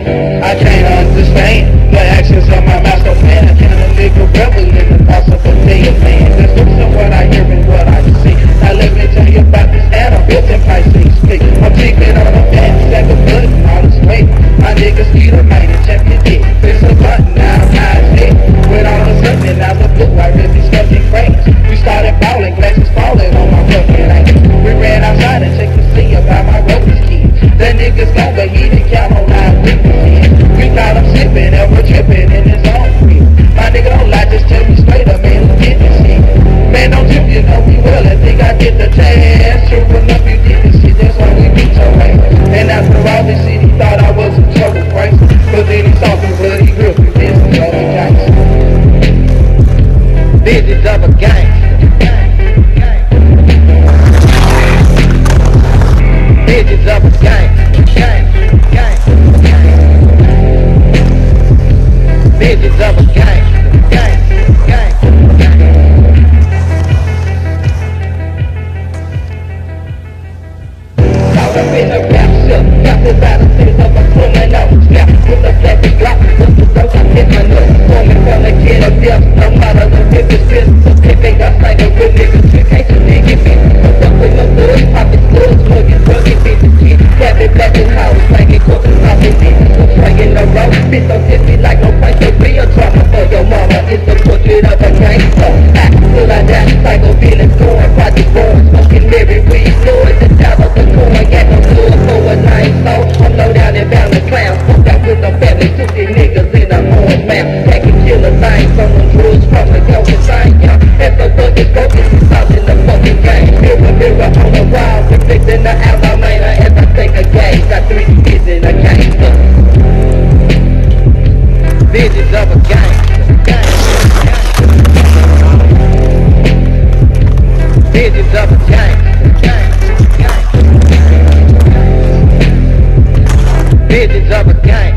I can't understand the actions of my master plan. I can't a nigga rebel in the thoughts of a day of man. That's looks at what I hear and what I see. Now let me tell you about this animal, I'm built in price and. I'm digging on a fat sack of blood and all this weight. My niggas need a mighty and check your dick. It's a button, now I'm high as When all of a sudden I was blue, I Bitches of a gangster. Bitches of a gangster. Bitches of a gangster. Caught up in a rapture, got the Bitch, don't hit me like no price, they be a trauma for your mama It's the portrait of a gangster Act full of that psycho feeling scoring Project bones, smoking mirror, weed, fluid The devil, the coin, get no fluid for a night So I'm low down and bound to clown. Fucked up with the family, stupid nigga business of a gang.